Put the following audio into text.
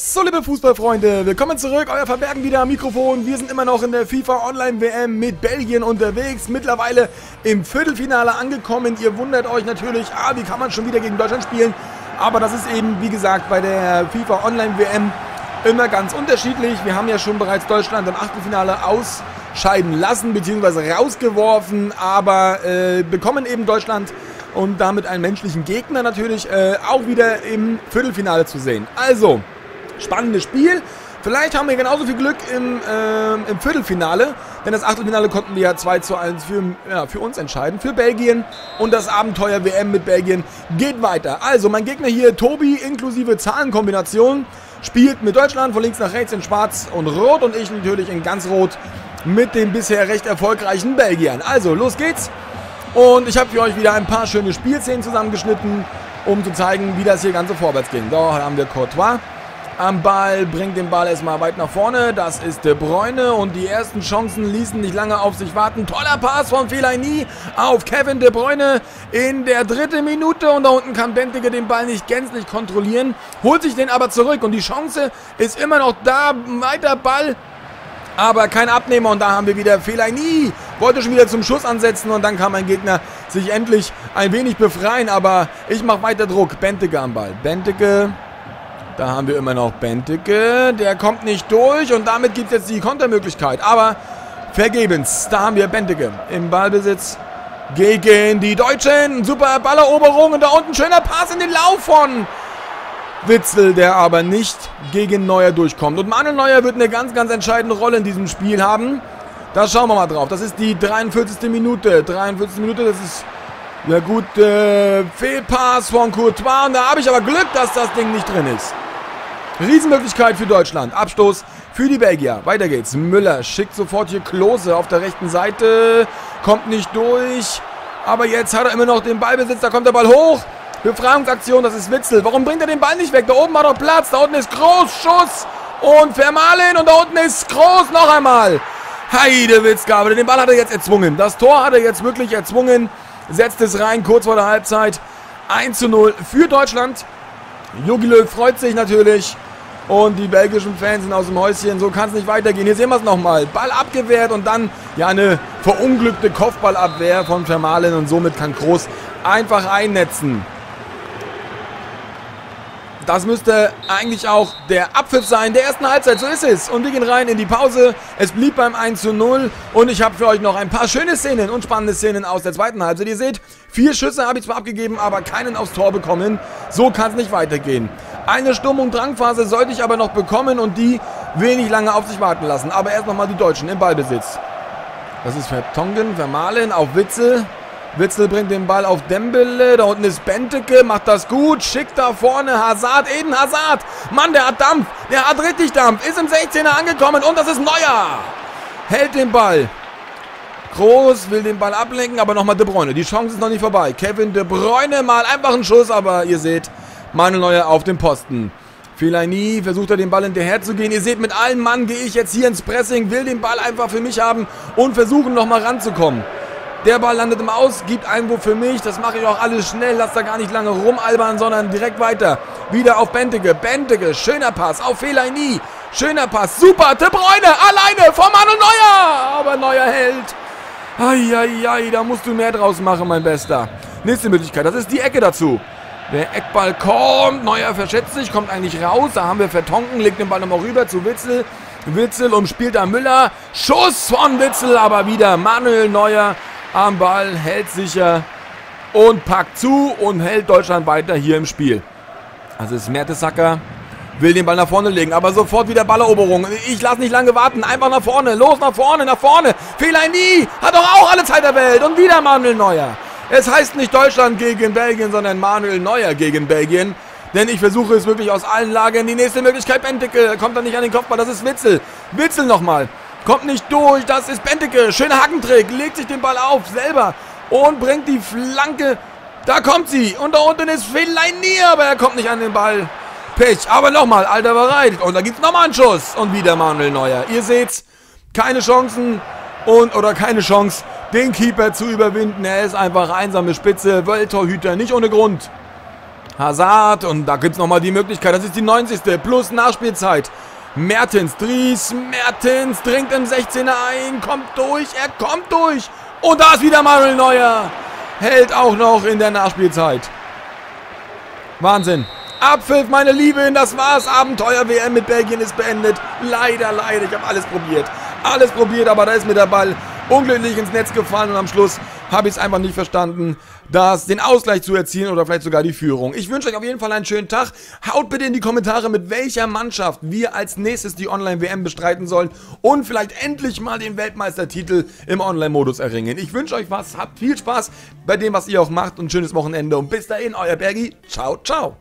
So, liebe Fußballfreunde, willkommen zurück. Euer Verbergen wieder am Mikrofon. Wir sind immer noch in der FIFA Online WM mit Belgien unterwegs. Mittlerweile im Viertelfinale angekommen. Ihr wundert euch natürlich, ah, wie kann man schon wieder gegen Deutschland spielen? Aber das ist eben, wie gesagt, bei der FIFA Online WM immer ganz unterschiedlich. Wir haben ja schon bereits Deutschland im Achtelfinale ausscheiden lassen, beziehungsweise rausgeworfen, aber äh, bekommen eben Deutschland und damit einen menschlichen Gegner natürlich äh, auch wieder im Viertelfinale zu sehen. Also, spannendes Spiel. Vielleicht haben wir genauso viel Glück im, äh, im Viertelfinale, denn das Achtelfinale konnten wir ja 2 zu 1 für, ja, für uns entscheiden, für Belgien. Und das Abenteuer WM mit Belgien geht weiter. Also, mein Gegner hier, Tobi, inklusive Zahlenkombination, spielt mit Deutschland von links nach rechts in schwarz und rot und ich natürlich in ganz rot mit den bisher recht erfolgreichen Belgiern. Also, los geht's. Und ich habe für euch wieder ein paar schöne Spielszenen zusammengeschnitten, um zu zeigen, wie das hier Ganze vorwärts ging. Da haben wir Courtois am Ball, bringt den Ball erstmal weit nach vorne. Das ist De Bruyne und die ersten Chancen ließen nicht lange auf sich warten. Toller Pass von Fellaini auf Kevin De Bruyne in der dritten Minute und da unten kann Bentige den Ball nicht gänzlich kontrollieren, holt sich den aber zurück und die Chance ist immer noch da. Weiter Ball aber kein Abnehmer und da haben wir wieder Fellaini. Wollte schon wieder zum Schuss ansetzen und dann kann mein Gegner sich endlich ein wenig befreien, aber ich mache weiter Druck. Benteke am Ball. Benteke da haben wir immer noch Benteke. Der kommt nicht durch und damit gibt es jetzt die Kontermöglichkeit. Aber vergebens. Da haben wir Benteke im Ballbesitz gegen die Deutschen. Super Balleroberung und da unten schöner Pass in den Lauf von Witzel, der aber nicht gegen Neuer durchkommt. Und Manuel Neuer wird eine ganz, ganz entscheidende Rolle in diesem Spiel haben. Da schauen wir mal drauf. Das ist die 43. Minute. 43. Minute, das ist ja gut, Fehlpass von Courtois. Und da habe ich aber Glück, dass das Ding nicht drin ist. Riesenmöglichkeit für Deutschland. Abstoß für die Belgier. Weiter geht's. Müller schickt sofort hier Klose auf der rechten Seite. Kommt nicht durch. Aber jetzt hat er immer noch den Ballbesitz. Da kommt der Ball hoch. Befreiungsaktion, das ist Witzel. Warum bringt er den Ball nicht weg? Da oben hat er Platz. Da unten ist Groß. Schuss. Und Vermalen. Und da unten ist Groß noch einmal. Heidewitzgabe. Den Ball hat er jetzt erzwungen. Das Tor hat er jetzt wirklich erzwungen. Setzt es rein kurz vor der Halbzeit. 1 zu 0 für Deutschland. Jogi Löw freut sich natürlich. Und die belgischen Fans sind aus dem Häuschen. So kann es nicht weitergehen. Hier sehen wir es nochmal. Ball abgewehrt und dann ja eine verunglückte Kopfballabwehr von Vermalen. Und somit kann Groß einfach einnetzen. Das müsste eigentlich auch der Abpfiff sein der ersten Halbzeit. So ist es. Und wir gehen rein in die Pause. Es blieb beim 1 zu 0. Und ich habe für euch noch ein paar schöne Szenen und spannende Szenen aus der zweiten Halbzeit. Ihr seht, vier Schüsse habe ich zwar abgegeben, aber keinen aufs Tor bekommen. So kann es nicht weitergehen. Eine Sturm- und Drangphase sollte ich aber noch bekommen und die wenig lange auf sich warten lassen. Aber erst nochmal die Deutschen im Ballbesitz. Das ist Vertongen, Vermalen auf Witzel. Witzel bringt den Ball auf Dembele. Da unten ist Benteke, macht das gut. Schickt da vorne Hazard, Eden Hazard. Mann, der hat Dampf. Der hat richtig Dampf. Ist im 16er angekommen und das ist Neuer. Hält den Ball. Groß will den Ball ablenken, aber nochmal De Bruyne. Die Chance ist noch nicht vorbei. Kevin De Bruyne mal einfach einen Schuss, aber ihr seht, Manuel Neuer auf dem Posten. Fellaini versucht er den Ball hinterher zu gehen. Ihr seht, mit allen Mann gehe ich jetzt hier ins Pressing, will den Ball einfach für mich haben und versuchen nochmal ranzukommen. Der Ball landet im Aus, gibt Einwurf für mich. Das mache ich auch alles schnell. Lass da gar nicht lange rumalbern, sondern direkt weiter. Wieder auf Benteke. Benteke, schöner Pass auf Fellaini. Schöner Pass. Super. De Bruyne alleine vor Manu Neuer. Aber Neuer hält. Eieiei, da musst du mehr draus machen, mein Bester. Nächste Möglichkeit, das ist die Ecke dazu. Der Eckball kommt, Neuer verschätzt sich, kommt eigentlich raus. Da haben wir Vertonken, legt den Ball nochmal rüber zu Witzel. Witzel umspielt da Müller. Schuss von Witzel, aber wieder Manuel Neuer am Ball, hält sicher und packt zu und hält Deutschland weiter hier im Spiel. Also ist Mertesacker, will den Ball nach vorne legen, aber sofort wieder Balleroberung. Ich lasse nicht lange warten, einfach nach vorne, los nach vorne, nach vorne. Fehler nie, hat doch auch alle Zeit der Welt und wieder Manuel Neuer. Es heißt nicht Deutschland gegen Belgien, sondern Manuel Neuer gegen Belgien. Denn ich versuche es wirklich aus allen Lagern. Die nächste Möglichkeit, Benteke, kommt er nicht an den Kopfball, das ist Witzel. Witzel nochmal. Kommt nicht durch. Das ist Benteke. Schöner Hackentrick. Legt sich den Ball auf selber. Und bringt die Flanke. Da kommt sie. Und da unten ist Fellaini. Aber er kommt nicht an den Ball. Pech. Aber nochmal. Alter bereit. Und da gibt es nochmal einen Schuss. Und wieder Manuel Neuer. Ihr seht's. Keine Chancen. Und, oder keine Chance, den Keeper zu überwinden. Er ist einfach einsame Spitze. Welttorhüter. Nicht ohne Grund. Hazard und da gibt es nochmal die Möglichkeit, das ist die 90. plus Nachspielzeit. Mertens, Dries, Mertens dringt im 16er ein, kommt durch, er kommt durch. Und da ist wieder Manuel Neuer. Hält auch noch in der Nachspielzeit. Wahnsinn. Abpfiff, meine Lieben, das war's. Abenteuer-WM mit Belgien ist beendet. Leider, leider, ich habe alles probiert. Alles probiert, aber da ist mir der Ball unglücklich ins Netz gefallen und am Schluss habe ich es einfach nicht verstanden, das, den Ausgleich zu erzielen oder vielleicht sogar die Führung. Ich wünsche euch auf jeden Fall einen schönen Tag. Haut bitte in die Kommentare, mit welcher Mannschaft wir als nächstes die Online-WM bestreiten sollen und vielleicht endlich mal den Weltmeistertitel im Online-Modus erringen. Ich wünsche euch was, habt viel Spaß bei dem, was ihr auch macht und schönes Wochenende und bis dahin, euer Bergi. Ciao, ciao.